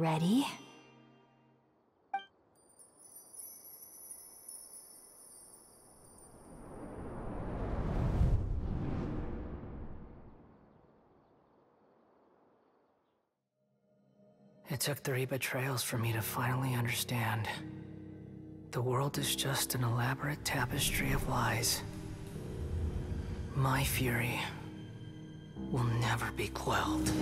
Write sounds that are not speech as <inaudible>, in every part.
Ready? It took three betrayals for me to finally understand. The world is just an elaborate tapestry of lies. My fury will never be quelled.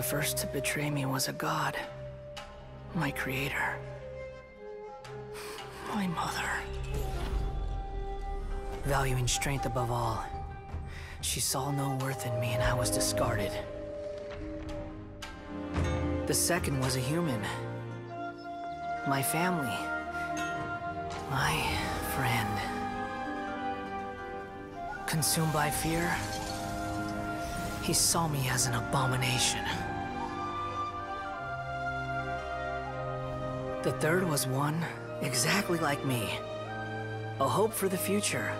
The first to betray me was a god. My creator. My mother. Valuing strength above all, she saw no worth in me and I was discarded. The second was a human. My family. My friend. Consumed by fear, he saw me as an abomination. The third was one exactly like me. A hope for the future.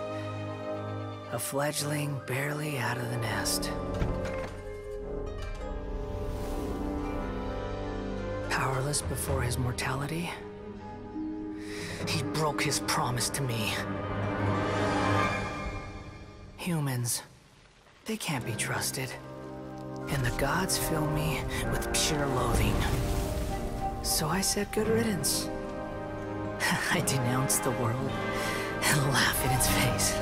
A fledgling barely out of the nest. Powerless before his mortality, he broke his promise to me. Humans, they can't be trusted. And the gods fill me with pure loathing. So I said good riddance. <laughs> I denounced the world and laugh in its face.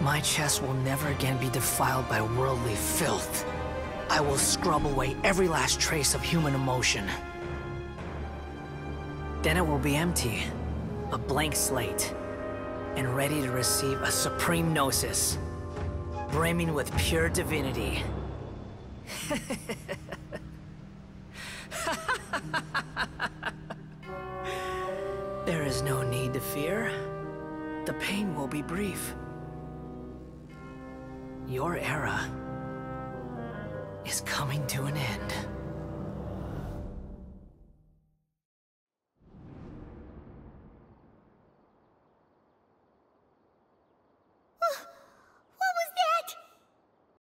<laughs> My chest will never again be defiled by worldly filth. I will scrub away every last trace of human emotion. Then it will be empty, a blank slate, and ready to receive a supreme gnosis, brimming with pure divinity. <laughs> is no need to fear. The pain will be brief. Your era is coming to an end.